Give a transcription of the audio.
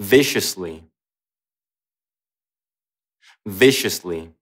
viciously, viciously.